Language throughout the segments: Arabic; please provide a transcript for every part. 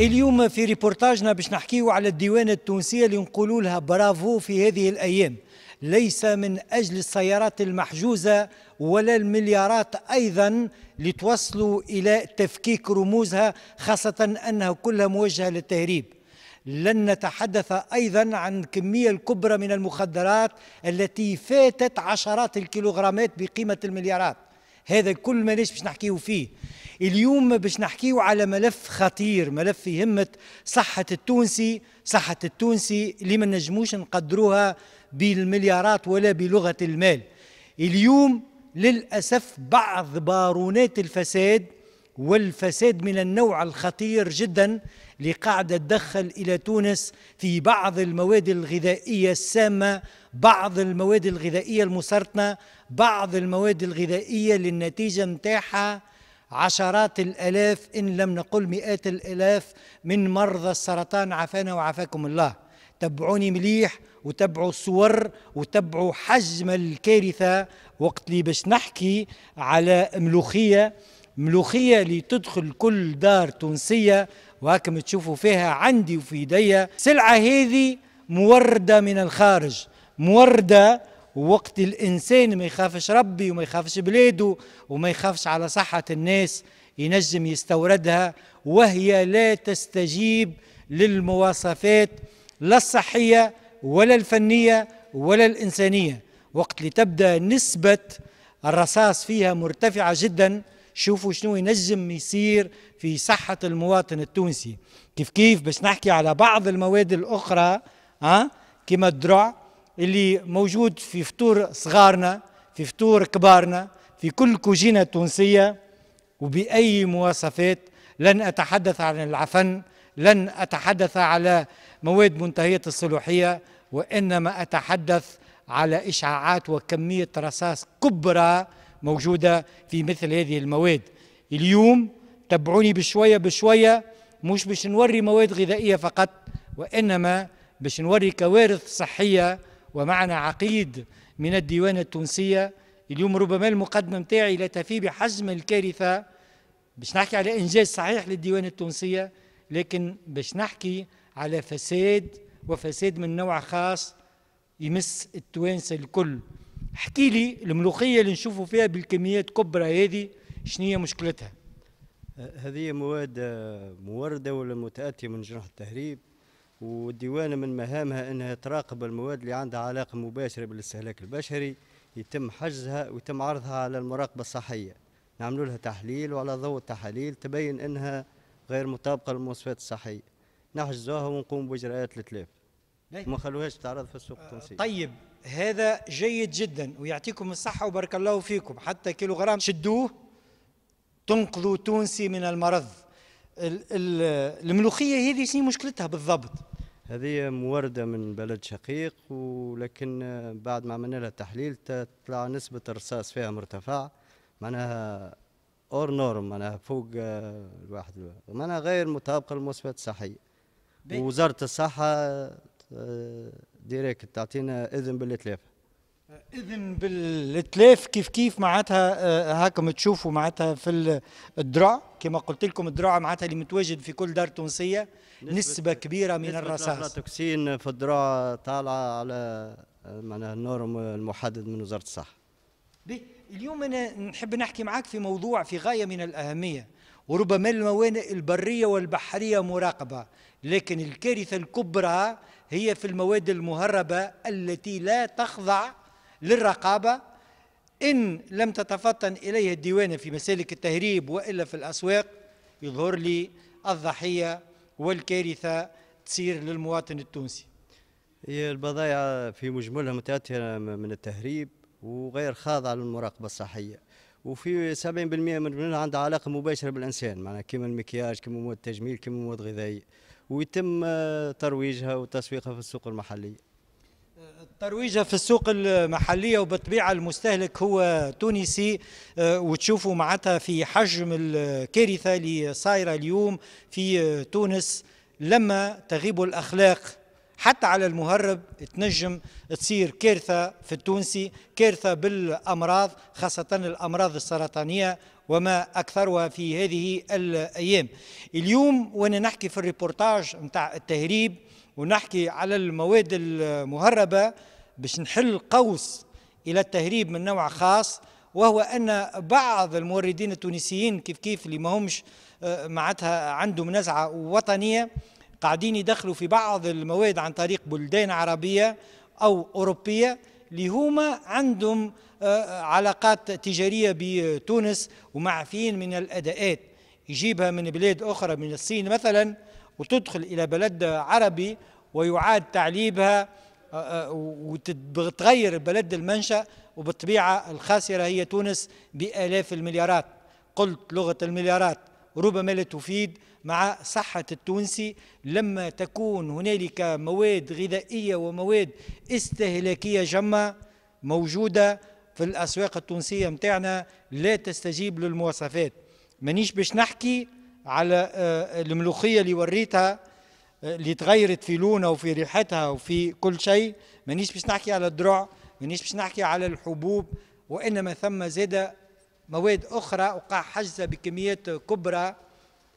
اليوم في ريبورتاجنا باش نحكيو على الديوانة التونسية اللي نقولوا لها برافو في هذه الأيام. ليس من أجل السيارات المحجوزة ولا المليارات أيضا لتوصلوا إلى تفكيك رموزها خاصة أنها كلها موجهة للتهريب. لن نتحدث أيضا عن كمية الكبرى من المخدرات التي فاتت عشرات الكيلوغرامات بقيمة المليارات. هذا كل ما باش نحكيه فيه. اليوم باش نحكيه على ملف خطير ملف يهمة صحة التونسي صحة التونسي اللي ما نجموش نقدروها بالمليارات ولا بلغة المال. اليوم للأسف بعض بارونات الفساد والفساد من النوع الخطير جدا اللي قاعدة تدخل إلى تونس في بعض المواد الغذائية السامة بعض المواد الغذائية المسرطنة بعض المواد الغذائية للنتيجة متاعها عشرات الآلاف إن لم نقل مئات الآلاف من مرضى السرطان. عافانا وعافاكم الله. تبعوني مليح وتبعوا الصور وتبعوا حجم الكارثة. وقت اللي باش نحكي على ملوخية. ملوخية اللي تدخل كل دار تونسية وهكم تشوفوا فيها عندي وفي يدي سلعة هذه موردة من الخارج. موردة وقت الإنسان ما يخافش ربي وما يخافش بلاده وما يخافش على صحة الناس ينجم يستوردها وهي لا تستجيب للمواصفات لا الصحية ولا الفنية ولا الإنسانية. وقت اللي تبدأ نسبة الرصاص فيها مرتفعة جدا شوفوا شنو ينجم يصير في صحة المواطن التونسي. كيف كيف؟ باش نحكي على بعض المواد الأخرى ها كما الدرع اللي موجود في فطور صغارنا في فطور كبارنا في كل كوجينة تونسية وبأي مواصفات. لن أتحدث عن العفن لن أتحدث على مواد منتهية الصلاحية وإنما أتحدث على إشعاعات وكمية رصاص كبرى موجودة في مثل هذه المواد. اليوم تبعوني بشوية بشوية مش باش نوري مواد غذائية فقط وإنما باش نوري كوارث صحية ومعنا عقيد من الديوان التونسية اليوم ربما المقدمة متاعي لا تفي بحجم الكارثة. باش نحكي على إنجاز صحيح للديوان التونسية لكن باش نحكي على فساد وفساد من نوع خاص يمس التوانسة الكل. احكي لي الملوخية اللي نشوفوا فيها بالكميات كبرى هذه شنو مشكلتها؟ هذه مواد موردة ولا متأتية من جناح التهريب؟ والديوانة من مهامها أنها تراقب المواد اللي عندها علاقة مباشرة بالاستهلاك البشري يتم حجزها ويتم عرضها على المراقبة الصحية. نعملوا لها تحليل وعلى ضوء التحاليل تبين أنها غير مطابقة للمواصفات الصحية. نحجزوها ونقوم بإجراءات التلف. ما خلوهاش تعرض في السوق التونسي طيب هذا جيد جدا ويعطيكم الصحة وبارك الله فيكم. حتى كيلوغرام شدوه تنقذوا تونسي من المرض. الملوخية هذه شنو مشكلتها بالضبط؟ هذه موردة من بلد شقيق ولكن بعد ما عملنا لها تحليل تطلع نسبة الرصاص فيها مرتفعة معناها hors norme معناها فوق الواحد معناها غير مطابقة للمواصفات الصحية. وزارة الصحة direct تعطينا إذن بالإتلاف إذن بالإتلاف كيف كيف معناتها آه، هاكم تشوفوا معناتها في الدرع كما قلت لكم الدرع معناتها اللي متواجد في كل دار تونسية نسبة, نسبة كبيرة من الرصاص. toxine في الدرع طالعة على آه، معناها ال norme المحدد من وزارة الصحة. اليوم أنا نحب نحكي معك في موضوع في غاية من الأهمية. وربما الموانئ البرية والبحرية مراقبة لكن الكارثة الكبرى هي في المواد المهربة التي لا تخضع للرقابة. إن لم تتفطن إليها الديوانة في مسالك التهريب وإلا في الأسواق يظهر لي الضحية والكارثة تصير للمواطن التونسي. هي البضائع في مجملها متأتية من التهريب وغير خاضعة للمراقبة الصحية. وفي 70% منها عندها علاقة مباشرة بالإنسان معناها كما المكياج كما مواد تجميل كما مواد غذائية. ويتم ترويجها وتسويقها في السوق المحلية. ترويجها في السوق المحلية وبالطبيعة المستهلك هو تونسي آه، وتشوفوا معناتها في حجم الكارثة اللي صايرة اليوم في تونس لما تغيب الأخلاق. حتى على المهرب تنجم تصير كارثة في التونسي كارثة بالأمراض خاصة الأمراض السرطانية وما أكثرها في هذه الأيام. اليوم وأنا نحكي في الريبورتاج متاع التهريب ونحكي على المواد المهربة باش نحل قوس إلى التهريب من نوع خاص وهو أن بعض الموردين التونسيين كيف كيف اللي ما همش آه، معناتها عندهم نزعة وطنية قاعدين يدخلوا في بعض المواد عن طريق بلدان عربية أو أوروبية اللي هما عندهم آه، علاقات تجارية بتونس ومعفيين من الأداءات. يجيبها من بلاد أخرى من الصين مثلا. وتدخل إلى بلد عربي ويعاد تعليبها آه، آه، وتتغير بلد المنشأ وبالطبيعة الخاسرة هي تونس بآلاف المليارات. قلت لغة المليارات ربما لا تفيد مع صحة التونسي. لما تكون هنالك مواد غذائية ومواد استهلاكية جمة موجودة في الأسواق التونسية متاعنا لا تستجيب للمواصفات. مانيش باش نحكي على آه، الملوخية اللي وريتها آه، اللي تغيرت في لونها وفي ريحتها وفي كل شيء. مانيش باش نحكي على الدرع مانيش باش نحكي على الحبوب وإنما ثم زاد مواد أخرى وقع حجزها بكميات كبرى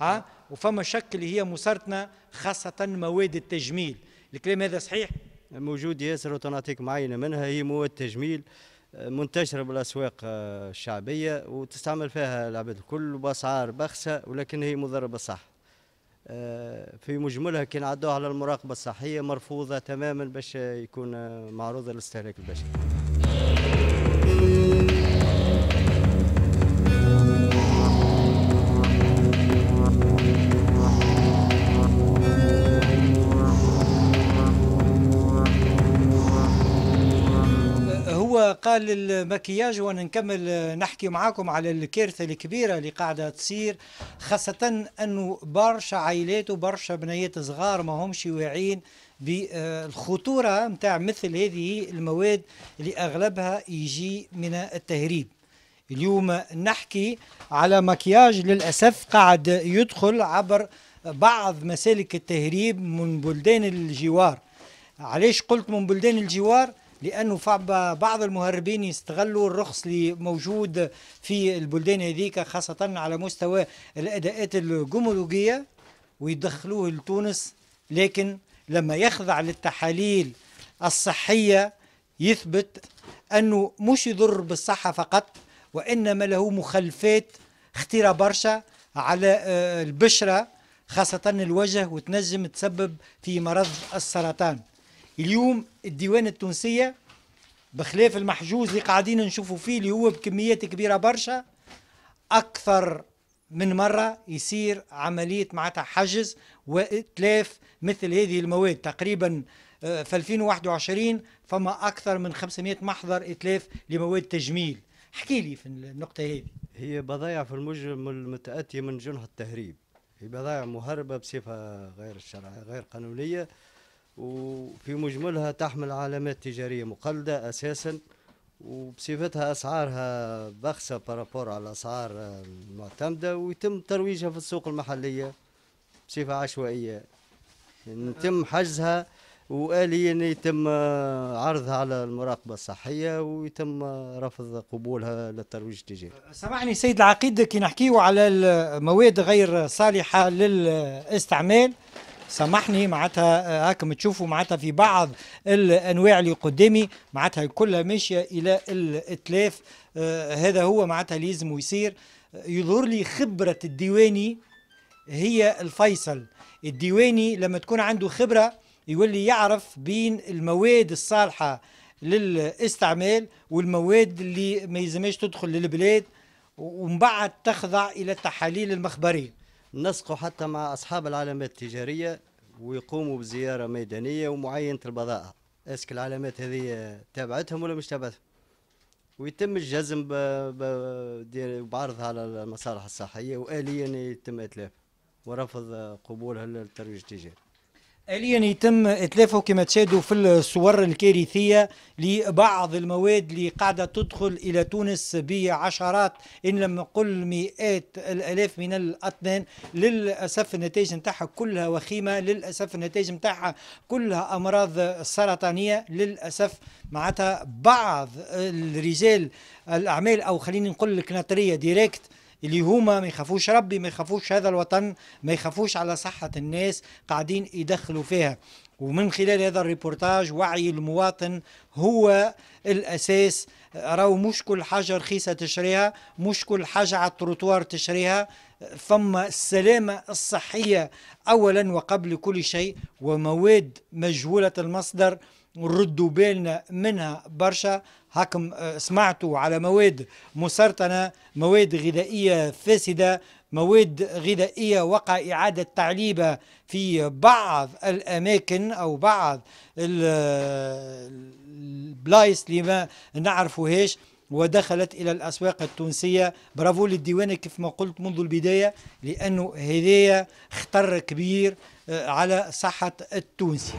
ها؟ وفما شك اللي هي مسرتنا خاصة مواد التجميل. الكلام هذا صحيح؟ موجود ياسر وتنعطيك معينة منها هي مواد تجميل. آه، منتشرة بالأسواق آه، الشعبية وتستعمل فيها العباد الكل بأسعار بخسة ولكن هي مضرة بالصحة آه، في مجملها كي نعدوها على المراقبة الصحية مرفوضة تماما باش يكون معروضة للاستهلاك البشري. قال المكياج وأنا نكمل نحكي معاكم على الكارثه الكبيرة اللي قاعدة تصير خاصة أنه برشا عائلات وبرشا بنيات صغار ما همش واعيين بالخطورة نتاع مثل هذه المواد اللي أغلبها يجي من التهريب. اليوم نحكي على مكياج للأسف قاعد يدخل عبر بعض مسالك التهريب من بلدان الجوار. علاش قلت من بلدان الجوار؟ لأنه بعض المهربين يستغلوا الرخص اللي موجود في البلدان هذيك خاصة على مستوى الأداءات الجمركيه ويدخلوه لتونس. لكن لما يخضع للتحاليل الصحية يثبت أنه مش يضر بالصحة فقط وإنما له مخلفات خطيره برشا على آه، البشرة خاصة الوجه وتنجم تسبب في مرض السرطان. اليوم الديوان التونسية بخلاف المحجوز اللي قاعدين نشوفوا فيه اللي هو بكميات كبيرة برشا أكثر من مرة يصير عملية معناتها حجز وإتلاف مثل هذه المواد. تقريبا آه، في 2021 فما أكثر من 500 محضر إتلاف لمواد تجميل. احكي لي في النقطة هذه. هي بضائع في المجمل متأتية من جنح التهريب. هي بضائع مهربة بصفة غير الشرعية غير قانونية. وفي مجملها تحمل علامات تجارية مقلدة أساسا وبصفتها أسعارها بخسة par rapport على الأسعار المعتمدة ويتم ترويجها في السوق المحلية بصفة عشوائية. يتم حجزها وآليا يتم عرضها على المراقبة الصحية ويتم رفض قبولها للترويج التجاري. سامحني سيد العقيد كي نحكيو على المواد غير صالحة للاستعمال. سامحني معناتها آه، هاكم تشوفوا معناتها في بعض الأنواع اللي قدامي معناتها كلها ماشيه إلى الإتلاف آه هذا هو معناتها لازم يصير. يظهر لي خبرة الديواني هي الفيصل. الديواني لما تكون عنده خبرة يولي يعرف بين المواد الصالحة للاستعمال والمواد اللي ما يلزمهاش تدخل للبلاد ومن بعد تخضع إلى التحاليل المخبرية. نسقوا حتى مع أصحاب العلامات التجارية ويقوموا بزيارة ميدانية ومعاينة البضائع. أسك العلامات هذه تابعتهم ولا مش تابعتهم؟ ويتم الجزم بعرضها على المصالح الصحية وآليا يتم إتلاف ورفض قبولها للترويج التجاري. حاليا يتم إتلافه كما تشاهدوا في الصور الكارثية لبعض المواد اللي قاعدة تدخل إلى تونس بعشرات إن لم نقل مئات الآلاف من الأطنان. للأسف النتائج نتاعها كلها وخيمة للأسف النتائج نتاعها كلها أمراض سرطانية. للأسف معناتها بعض الرجال الأعمال أو خليني نقول لك ناطريه direct اللي هما ما يخافوش ربي ما يخافوش هذا الوطن ما يخافوش على صحة الناس قاعدين يدخلوا فيها. ومن خلال هذا الريبورتاج وعي المواطن هو الأساس. راهو مش كل حاجة رخيصة تشريها مش كل حاجة على التروتوار تشريها. فما السلامة الصحية أولا وقبل كل شيء ومواد مجهولة المصدر. نردوا بالنا منها برشا. هاكم آه، سمعتوا على مواد مسرطنة مواد غذائية فاسدة مواد غذائية وقع إعادة تعليبها في بعض الأماكن أو بعض البلايص اللي ما نعرفوهاش ودخلت إلى الأسواق التونسية. برافو للديوان كيف ما قلت منذ البداية لأنه هذايا خطر كبير آه، على صحة التونسي.